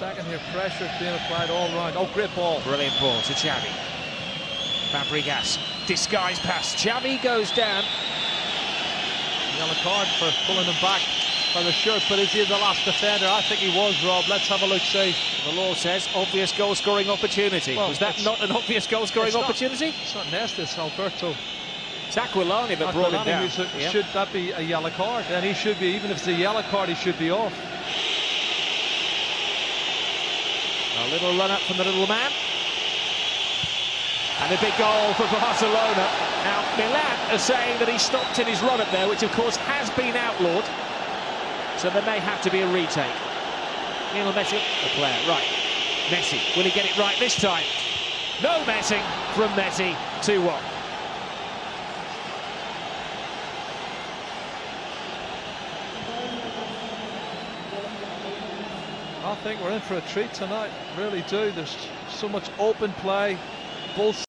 second here. Pressure being applied all round. Oh, great ball. Brilliant ball to Xavi. Fabregas, disguise pass. Xavi goes down. Yellow card for pulling him back by the shirt, but is he the last defender? I think he was, Rob. Let's have a look, see. The law says obvious goal scoring opportunity. Well, Was that not an obvious goal scoring it's not. opportunity? It's not Nesta, it's Alberto. It's Aquilani that brought him down. Yeah. Should that be a yellow card? And he should be, even if it's a yellow card, he should be off. A little run up from the little man. And a big goal for Barcelona. Now, Milan are saying that he stopped in his run up there, which of course has been outlawed. So there may have to be a retake. Lionel Messi, the player, right. Messi, will he get it right this time? No messing from Messi, 2-1. I think we're in for a treat tonight. Really do. There's so much open play. Both